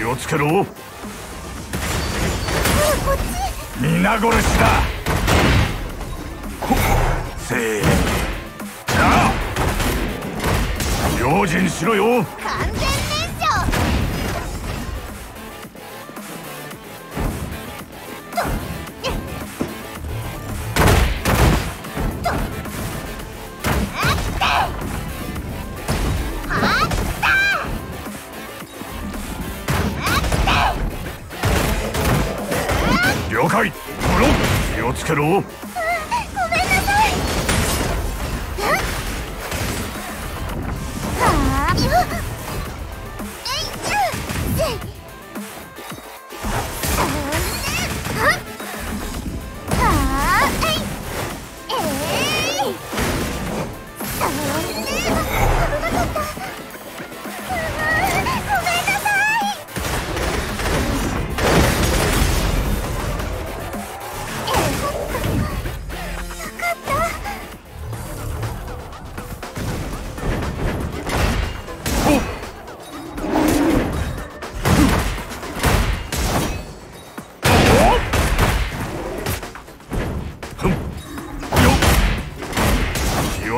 気をつけろ。皆殺しだ。せーあ。用心しろよ。完全了解。無論気をつけろ。ごめんなさい。はあよっえいっ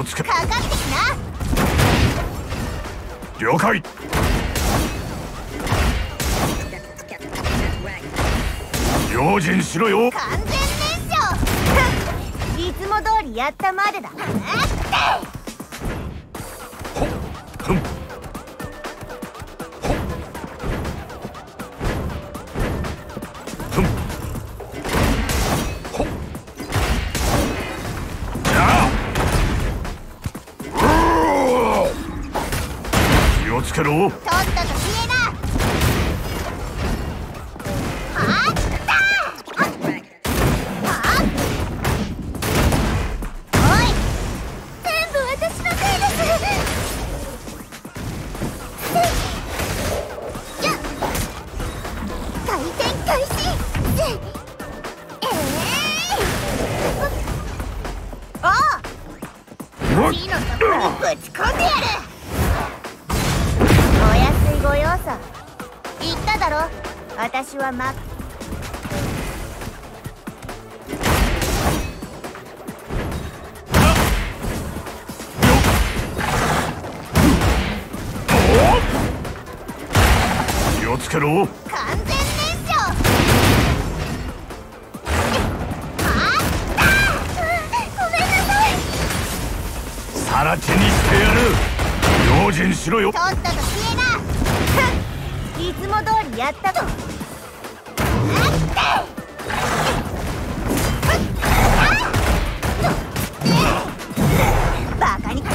をつけかかってきな。了解。用心しろよ。完全燃焼。いつも通りやったまでだふん つけろ。とっとと消えあったはあおい。全部私のせいです。やっ回転開始ええー、おう火のところにぶち込んでやる。お安いご用さ言っただろ。私はつけろ。完全燃焼。はあった。ごめんなさい。さら地にしてやる。用心しろよ。とっとと消えないつも通りやったぞ。バカにおい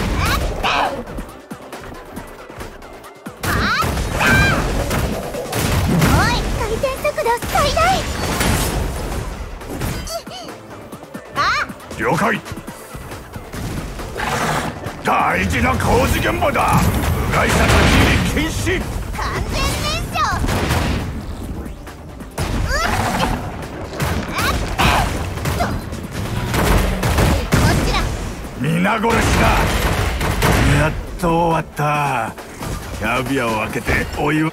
回転速度最大あ了解大事な工事現場だ外者立ち入り禁止完全皆殺しだ。やっと終わった。キャビアを開けてお湯